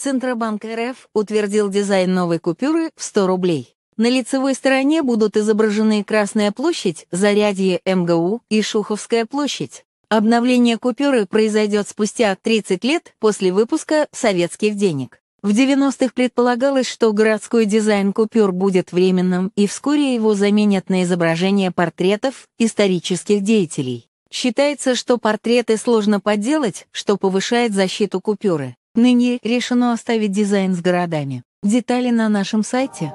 Центробанк РФ утвердил дизайн новой купюры в 100 рублей. На лицевой стороне будут изображены Красная площадь, Зарядье МГУ и Шуховская площадь. Обновление купюры произойдет спустя 30 лет после выпуска советских денег. В 90-х предполагалось, что городской дизайн купюр будет временным, и вскоре его заменят на изображение портретов исторических деятелей. Считается, что портреты сложно подделать, что повышает защиту купюры. Ныне решено оставить дизайн с городами. Детали на нашем сайте.